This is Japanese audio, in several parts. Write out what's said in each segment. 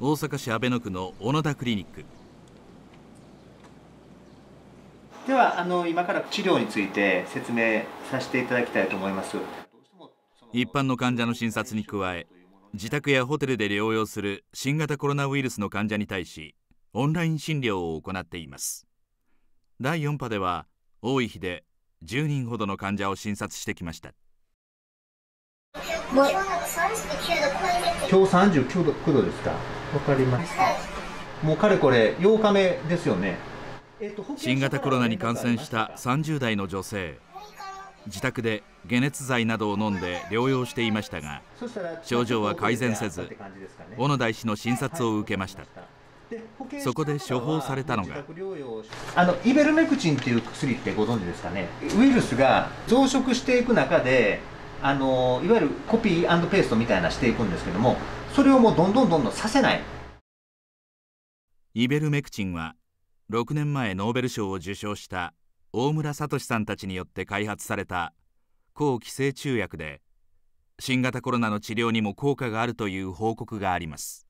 大阪市阿倍野区の小野田クリニック。ではあの今から治療について説明させていただきたいと思います。一般の患者の診察に加え自宅やホテルで療養する新型コロナウイルスの患者に対しオンライン診療を行っています。第4波では多い日で10人ほどの患者を診察してきました。今日39度 ,9 度ですか？わかりました。もうかれこれ8日目ですよね、新型コロナに感染した30代の女性。自宅で解熱剤などを飲んで療養していましたが症状は改善せず小野田医師の診察を受けました。そこで処方されたのがあのイベルメクチンっていう薬ってご存知ですかね？ウイルスが増殖していく中であのいわゆるコピーペーストみたいなしていくんですけどもそれをもうどんどんどんどんさせない。イベルメクチンは6年前ノーベル賞を受賞した大村聡さんたちによって開発された抗寄生虫薬で新型コロナの治療にも効果があるという報告があります。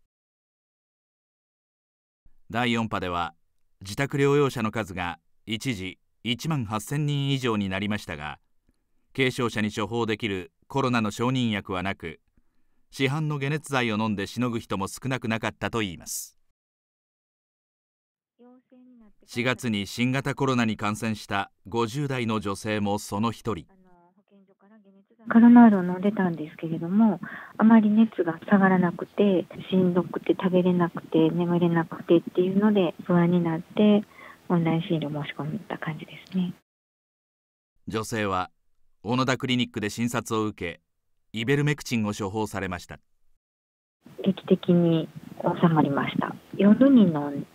第4波では自宅療養者の数が一時1万8000人以上になりましたが軽症者に処方できるコロナの承認薬はなく市販の解熱剤を飲んでしのぐ人も少なくなかったといいます。4月に新型コロナに感染した50代の女性もその一人。カロナールを飲んでたんですけれどもあまり熱が下がらなくてしんどくて食べれなくて眠れなくてっていうので不安になってオンライン診療申し込んだ感じですね。女性は小野田クリニックで診察を受けイベルメクチンを処方されました。劇的に収まりました。夜に飲ん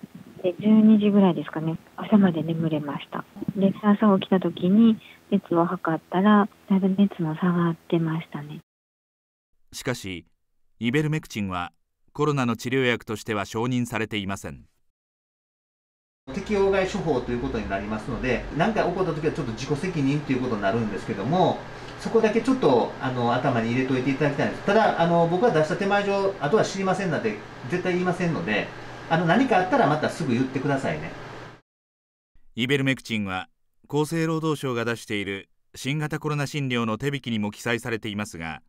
で12時ぐらいですかね。朝まで眠れました。で朝起きた時に熱を測ったらだいぶ熱も下がってましたね。しかしイベルメクチンはコロナの治療薬としては承認されていません適用外処方ということになりますので何か起こった時はちょっと自己責任ということになるんですけどもそこだけちょっとあの頭に入れておいていただきたいんです。ただあの僕は出した手前上あとは知りませんなんて絶対言いませんのであの何かあったらまたすぐ言ってくださいね。イベルメクチンは厚生労働省が出している新型コロナ診療の手引きにも記載されていますが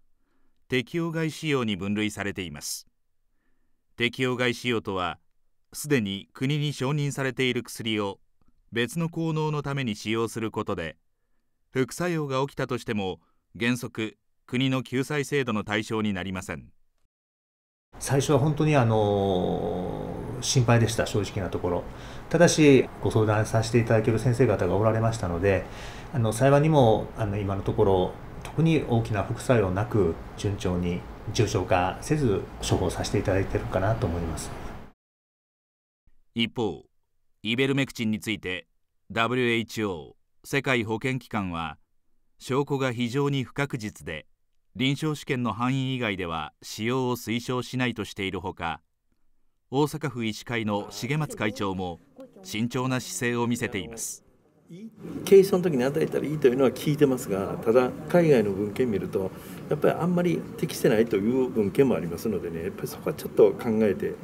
適用外使用に分類されています。適用外使用とはすでに国に承認されている薬を別の効能のために使用することで副作用が起きたとしても原則国の救済制度の対象になりません。最初は本当にあの心配でした正直なところ。ただしご相談させていただける先生方がおられましたのであの幸いにもあの今のところ特に大きな副作用なく順調に重症化せず処方させていただいているかなと思います。一方イベルメクチンについて WHO 世界保健機関は証拠が非常に不確実で臨床試験の範囲以外では使用を推奨しないとしているほか大阪府医師会の重松会長も慎重な姿勢を見せています。軽症の時に与えたらいいというのは聞いてますがただ海外の文献見るとやっぱりあんまり適してないという文献もありますのでねやっぱりそこはちょっと考えて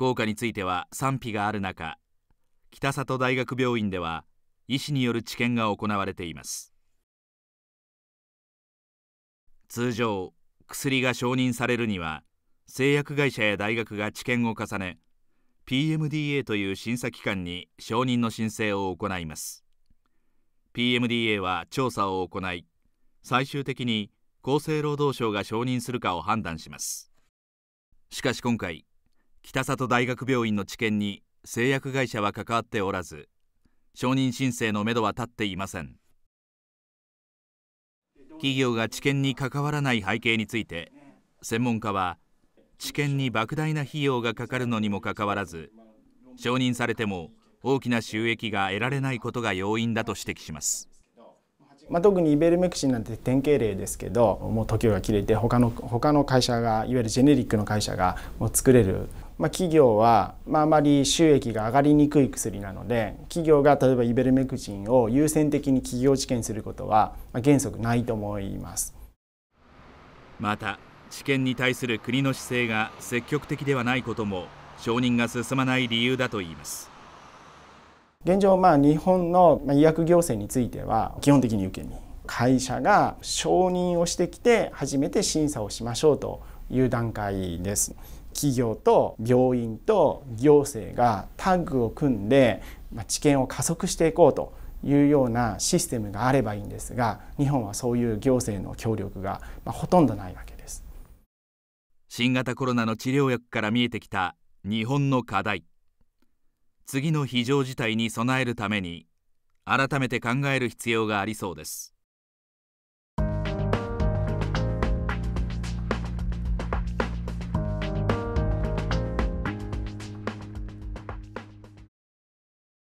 効果については賛否がある中北里大学病院では医師による治験が行われています。通常薬が承認されるには製薬会社や大学が治験を重ね PMDA という審査機関に承認の申請を行います。PMDA は調査を行い最終的に厚生労働省が承認するかを判断します。しかし今回北里大学病院の治験に製薬会社は関わっておらず承認申請のめどは立っていません。企業が治験に関わらない背景について専門家は治験に莫大な費用がかかるのにもかかわらず承認されても大きな収益が得られないことが要因だと指摘します。まあ、特にイベルメクシンなんて典型例ですけどもう時が切れて他の他の会社がいわゆるジェネリックの会社がもう作れる、まあ、企業は、まあ、あまり収益が上がりにくい薬なので企業が例えばイベルメクチンを優先的に企業治験することは、まあ、原則ないと思います。また治験に対する国の姿勢が積極的ではないことも承認が進まない理由だといいます。現状、まあ、日本の医薬行政については基本的に受け身会社が承認をしてきて初めて審査をしましょうという段階です企業と病院と行政がタッグを組んで治験を加速していこうというようなシステムがあればいいんですが日本はそういう行政の協力がほとんどないわけです。新型コロナの治療薬から見えてきた日本の課題。次の非常事態に備えるために改めて考える必要がありそうです。